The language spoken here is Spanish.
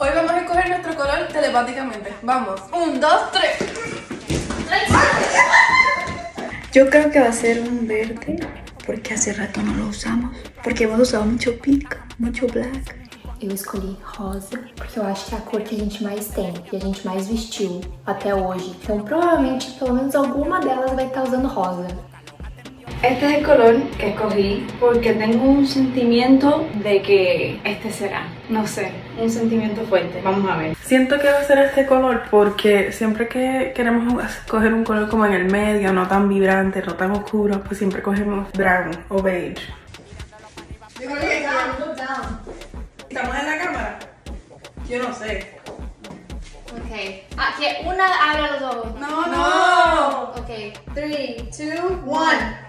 Hoy vamos a escoger nuestro color telepáticamente. Vamos. Un, dos, tres. Yo creo que va a ser un verde porque hace rato no lo usamos. Porque hemos usado mucho pink, mucho black. Eu escolhi rosa porque eu acho que é a cor que a gente mais tem e a gente mais vestiu até hoje. Então, provavelmente, pelo menos alguma delas vai estar usando rosa. Este es el color que escogí porque tengo un sentimiento de que este será. No sé, un sentimiento fuerte. Vamos a ver. Siento que va a ser este color porque siempre que queremos escoger un color como en el medio, no tan vibrante, no tan oscuro, pues siempre cogemos brown o beige. ¿Estamos en la cámara? Yo no sé. Ok. Aquí, una abre los ojos. No, no. Ok. 3, 2, 1.